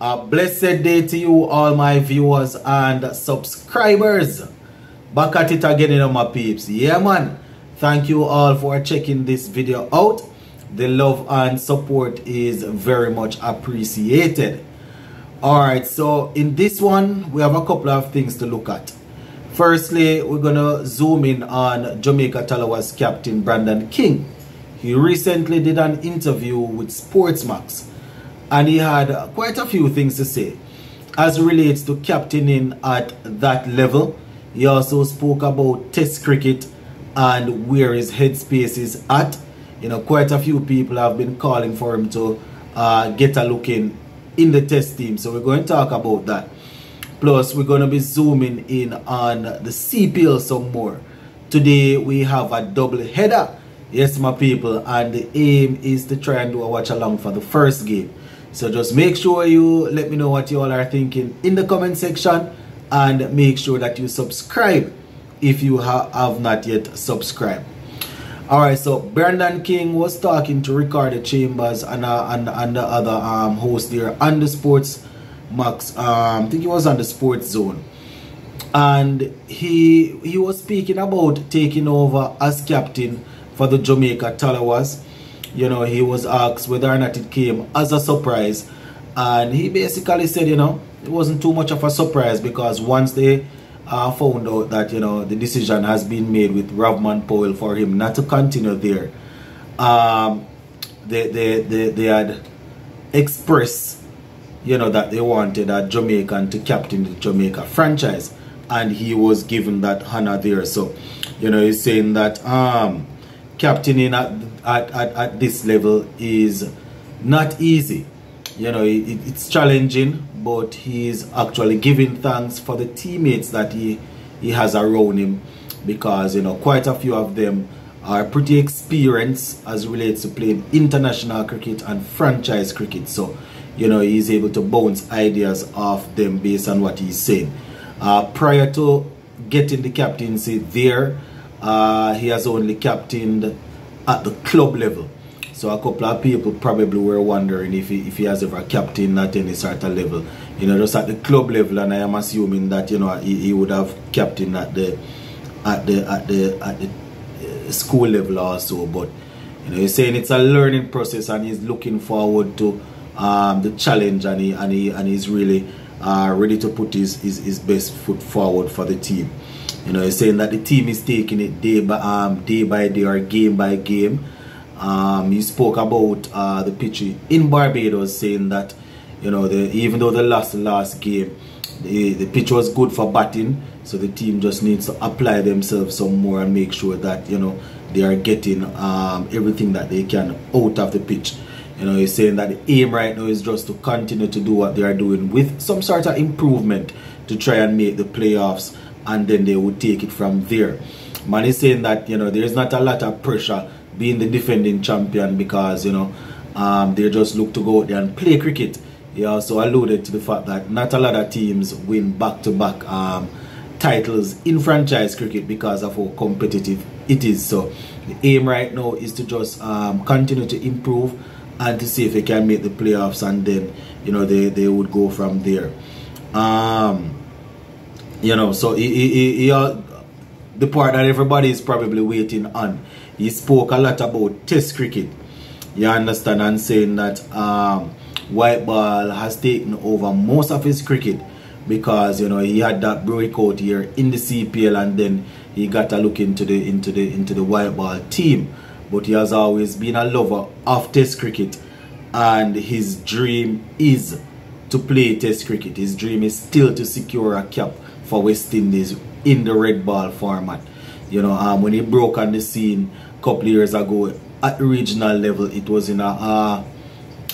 A blessed day to you, all my viewers and subscribers. Back at it again, you know, my peeps. Yeah, man. Thank you all for checking this video out. The love and support is very much appreciated. Alright, so in this one, we have a couple of things to look at. Firstly, we're going to zoom in on Jamaica Tallawahs captain Brandon King. He recently did an interview with Sportsmax and he had quite a few things to say as relates to captaining at that level. He also spoke about test cricket and where his headspace is at. You know, quite a few people have been calling for him to uh, get a look in in the test team. So we're going to talk about that. Plus, we're going to be zooming in on the CPL some more. Today, we have a double header. Yes, my people. And the aim is to try and do a watch along for the first game. So just make sure you let me know what you all are thinking in the comment section and make sure that you subscribe if you ha have not yet subscribed. Alright, so Brandon King was talking to Ricardo Chambers and, uh, and, and the other um, host there on the Sports Max. Um, I think he was on the Sports Zone. And he he was speaking about taking over as captain for the Jamaica Tallawahs you know, he was asked whether or not it came as a surprise. And he basically said, you know, it wasn't too much of a surprise because once they uh, found out that, you know, the decision has been made with Rovman Powell for him not to continue there, um, they, they, they, they had expressed, you know, that they wanted a Jamaican to captain the Jamaica franchise. And he was given that honor there. So, you know, he's saying that um, captaining at at, at, at this level is not easy. You know, it, it's challenging, but he's actually giving thanks for the teammates that he, he has around him because, you know, quite a few of them are pretty experienced as relates to playing international cricket and franchise cricket. So, you know, he's able to bounce ideas off them based on what he's saying. Uh, prior to getting the captaincy there, uh, he has only captained at the club level. So a couple of people probably were wondering if he, if he has ever captained at any sort of level. You know, just at the club level, and I am assuming that you know he, he would have captained at the at the at the at the uh, school level also. But you know, he's saying it's a learning process, and he's looking forward to um, the challenge, and he and he and he's really uh, ready to put his, his his best foot forward for the team. You know, he's saying that the team is taking it day by um, day by day or game by game. Um, he spoke about uh, the pitch in Barbados, saying that you know, the, even though they lost the last game, the, the pitch was good for batting. So the team just needs to apply themselves some more and make sure that you know they are getting um, everything that they can out of the pitch. You know, he's saying that the aim right now is just to continue to do what they are doing with some sort of improvement to try and make the playoffs and then they would take it from there. Man is saying that, you know, there's not a lot of pressure being the defending champion because, you know, um, they just look to go out there and play cricket. He also alluded to the fact that not a lot of teams win back-to-back -back, um, titles in franchise cricket because of how competitive it is. So the aim right now is to just um, continue to improve and to see if they can make the playoffs and then, you know, they, they would go from there. Um, you know, so he, he, he, uh, the part that everybody is probably waiting on. He spoke a lot about test cricket. You understand? And saying that um, white ball has taken over most of his cricket because you know he had that breakout here in the CPL and then he got a look into the into the into the white ball team. But he has always been a lover of test cricket and his dream is to play test cricket. His dream is still to secure a cap for West Indies in the red ball format. You know, um, when he broke on the scene a couple years ago at regional level, it was in a uh,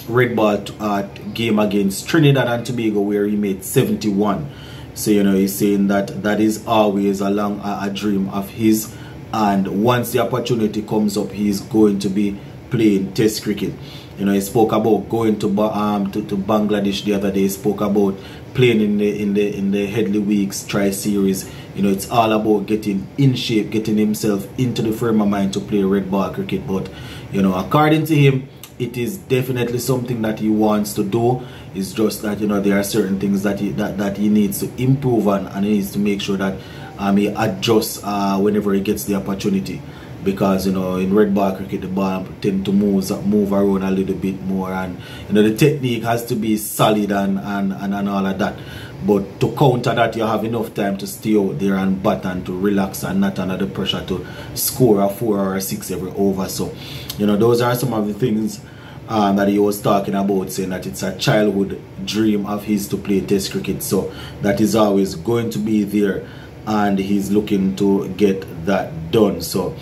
red ball uh, game against Trinidad and Tobago where he made 71. So, you know, he's saying that that is always a long a, a dream of his. And once the opportunity comes up, he's going to be playing test cricket. You know, he spoke about going to um to, to Bangladesh the other day. He spoke about playing in the in the in the Headley Weeks Tri Series. You know, it's all about getting in shape, getting himself into the frame of mind to play red ball cricket. But you know, according to him, it is definitely something that he wants to do. It's just that you know there are certain things that he that, that he needs to improve on and he needs to make sure that um, he adjusts uh, whenever he gets the opportunity because you know in red ball cricket the ball tend to move move around a little bit more and you know the technique has to be solid and and, and, and all of that. But to counter that you have enough time to stay out there and bat and to relax and not under the pressure to score a four or a six every over. So you know those are some of the things um, that he was talking about saying that it's a childhood dream of his to play test cricket. So that is always going to be there and he's looking to get that done. So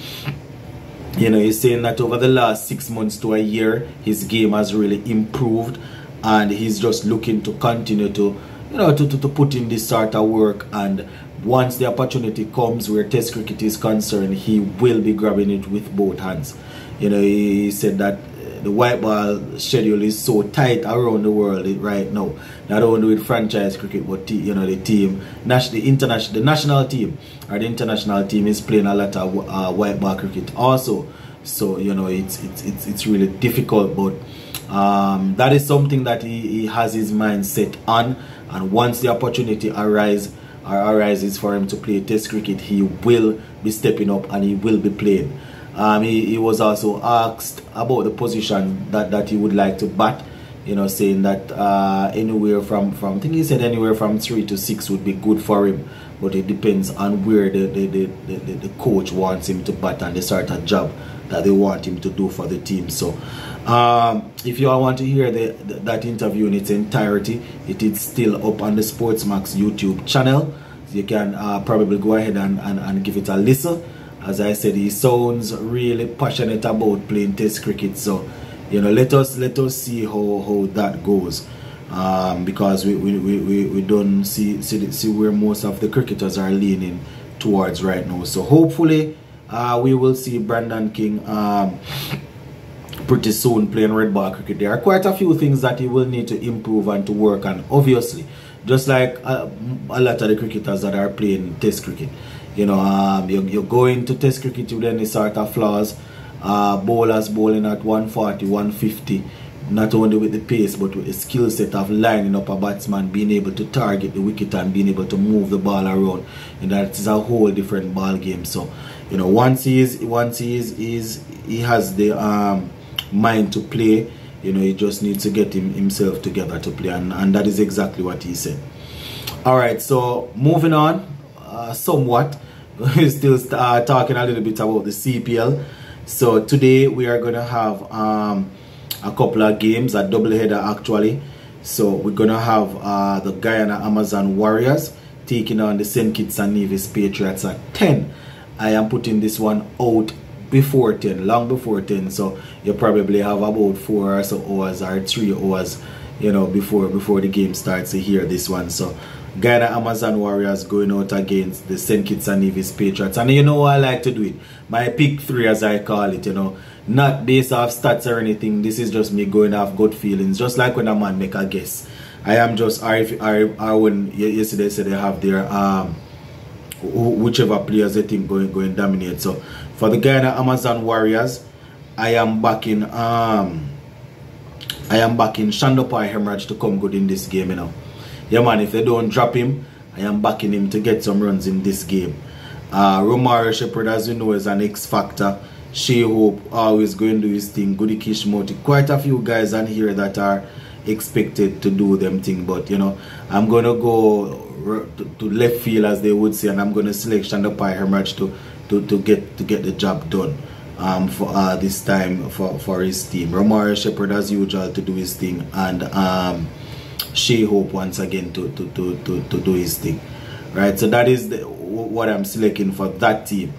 you know he's saying that over the last six months to a year his game has really improved and he's just looking to continue to you know to, to, to put in this sort of work. And once the opportunity comes where test cricket is concerned he will be grabbing it with both hands. You know he, he said that the white ball schedule is so tight around the world right now. Not only with franchise cricket, but you know the team, the international, the national team or the international team is playing a lot of uh, white ball cricket also. So you know it's it's it's, it's really difficult, but um, that is something that he, he has his mind set on. And once the opportunity arises or arises for him to play Test cricket, he will be stepping up and he will be playing. Um, he, he was also asked about the position that, that he would like to bat. You know, saying that uh, anywhere from, from I think he said anywhere from three to six would be good for him, but it depends on where the the, the, the, the coach wants him to bat and the sort of job that they want him to do for the team. So, um, if you all want to hear the, that interview in its entirety, it is still up on the Sportsmax YouTube channel. You can uh, probably go ahead and, and, and give it a listen as I said, he sounds really passionate about playing Test cricket. So, you know, let us let us see how how that goes. Um, because we, we, we, we don't see, see see where most of the cricketers are leaning towards right now. So hopefully uh, we will see Brandon King um, pretty soon playing red ball cricket. There are quite a few things that he will need to improve and to work on. Obviously, just like uh, a lot of the cricketers that are playing Test cricket. You know, um, you're, you're going to test cricket with any sort of flaws. Uh, bowlers bowling at 140, 150, not only with the pace but with the skill set of lining up a batsman, being able to target the wicket and being able to move the ball around. And that is a whole different ball game. So, you know, once he is, once he is, is he has the um, mind to play. You know, he just needs to get him himself together to play, and, and that is exactly what he said. All right, so moving on, uh, somewhat we're still uh, talking a little bit about the CPL. So today we are going to have um, a couple of games, a double header actually. So we're going to have uh, the Guyana Amazon Warriors taking on the St. Kitts and Nevis Patriots at 10. I am putting this one out before 10, long before 10. So you probably have about four or so hours or three hours, you know, before before the game starts to hear this one. So Guyana Amazon Warriors going out against the St. Kitts and Nevis Patriots. And you know I like to do it. My pick three as I call it, you know. Not based off stats or anything. This is just me going off good feelings. Just like when a man make a guess. I am just, if, or, or when yesterday said they have their, um, whichever players they think going, going dominate. So for the Guyana Amazon Warriors, I am backing, um, I am backing Chanderpaul Hemraj to come good in this game, you know yeah man, if they don't drop him, I am backing him to get some runs in this game. Uh, Romario Shepherd, as you know, is an X factor. Shai Hope always going to do his thing. Gudakesh Motie. Quite a few guys on here that are expected to do them thing. But, you know, I'm to go to, left field, as they would say, and I'm to select Chanderpaul Hemraj to, to, to, get, to get the job done. Um, for uh, this time for, for his team. Romario Shepherd as usual to do his thing and um, Hope once again to, to, to, to, to do his thing. Right, so that is the, what I'm selecting for that team.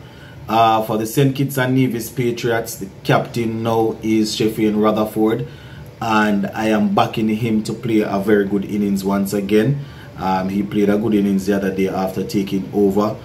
Uh, for the St. Kitts and Nevis Patriots, the captain now is Sherfane Rutherford, and I am backing him to play a very good innings once again. Um, he played a good innings the other day after taking over.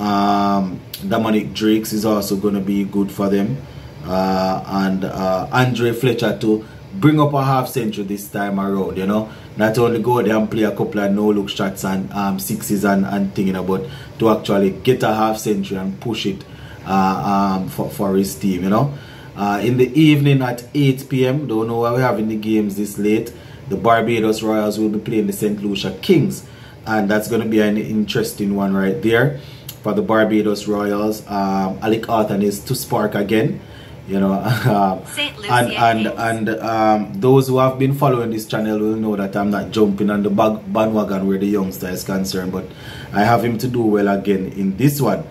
Um, Dominic Drakes is also going to be good for them. Uh, and uh, Andre Fletcher to bring up a half century this time around, you know. Not only go there and play a couple of no look shots and um, sixes and, and thing, you to actually get a half century and push it uh, um, for, for his team, you know. Uh, in the evening at 8 p.m., don't know why we're having the games this late. The Barbados Royals will be playing the St. Lucia Kings, and that's going to be an interesting one right there for the Barbados Royals. Um, Alec Arthur is to spark again you know um, and and and um, those who have been following this channel will know that I'm not jumping on the bandwagon where the youngster is concerned but I have him to do well again in this one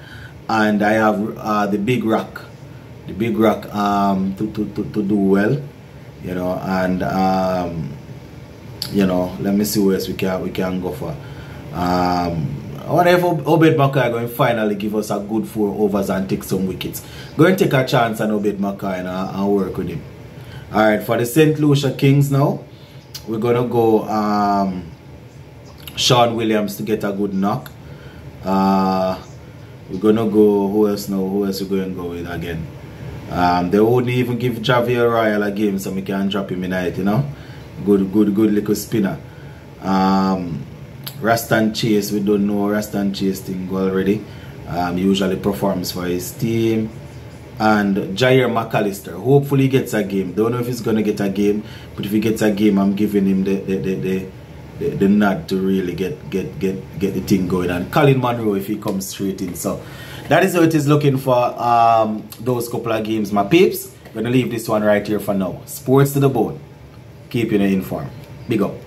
and I have uh, the big rock the big rock um, to, to, to, to do well you know and um, you know let me see where else we can we can go for um, I wonder if Obed McCoy going to finally give us a good four overs and take some wickets. Going to take a chance on Obed McCoy and, uh, and work with him. Alright, for the St. Lucia Kings now, we're going to go um, Sean Williams to get a good knock. Uh, we're going to go, who else now? Who else we going to go with again? Um, they wouldn't even give Javier Royal a game so we can drop him in it, you know. Good, good, good little spinner. Um, Roston Chase, we don't know Roston Chase thing already. Um, usually performs for his team. And Jair McAllister, hopefully he gets a game. Don't know if he's going to get a game, but if he gets a game, I'm giving him the, the, the, the the, the nod to really get get get get the thing going. And Colin Munro if he comes straight in. So that is how it is looking for um, those couple of games. My peeps gonna leave this one right here for now. Sports to the bone. Keeping you informed big up